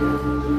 Música